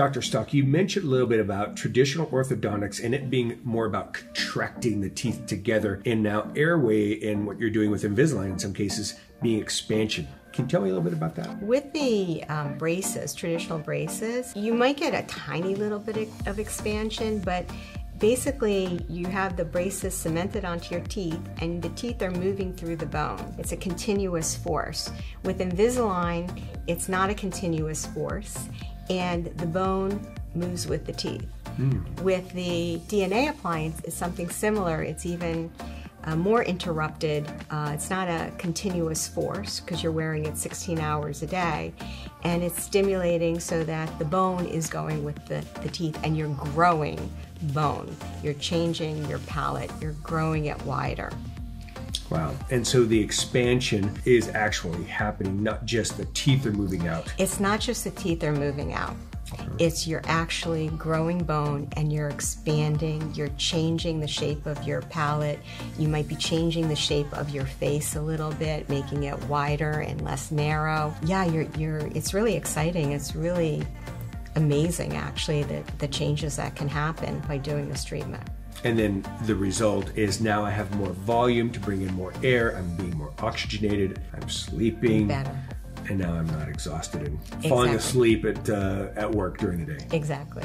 Dr. Stock, you mentioned a little bit about traditional orthodontics and it being more about contracting the teeth together, and now airway and what you're doing with Invisalign in some cases being expansion. Can you tell me a little bit about that? With the um, braces, traditional braces, you might get a tiny little bit of expansion, but basically you have the braces cemented onto your teeth and the teeth are moving through the bone. It's a continuous force. With Invisalign, it's not a continuous force and the bone moves with the teeth. Mm. With the DNA appliance, it's something similar. It's even uh, more interrupted. Uh, it's not a continuous force because you're wearing it 16 hours a day. And it's stimulating so that the bone is going with the, the teeth and you're growing bone. You're changing your palate, you're growing it wider. Wow. And so the expansion is actually happening, not just the teeth are moving out. It's not just the teeth are moving out. It's you're actually growing bone and you're expanding, you're changing the shape of your palate. You might be changing the shape of your face a little bit, making it wider and less narrow. Yeah, you're you're it's really exciting. It's really amazing actually the, the changes that can happen by doing this treatment. And then the result is now I have more volume to bring in more air. I'm being more oxygenated. I'm sleeping better and now I'm not exhausted and falling asleep at uh, at work during the day. Exactly.